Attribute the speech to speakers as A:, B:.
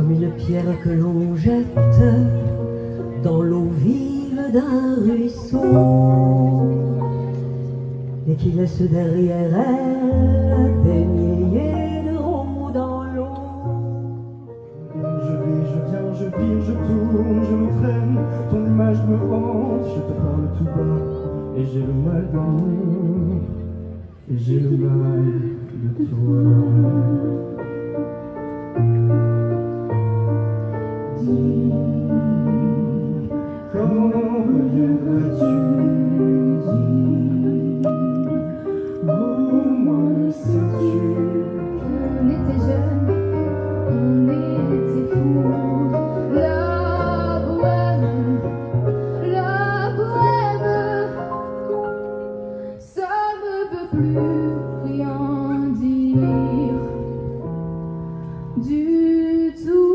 A: comme une pierre que l'on jette dans l'eau vive d'un ruisseau et qui laisse derrière elle des milliers de ronds dans l'eau.
B: Je vais, je viens, je vis, je tourne, je me traîne, ton image me hante, je te parle tout bas, et j'ai le mal d'amour, et j'ai le mal de toi.
C: plus rien dire du tout.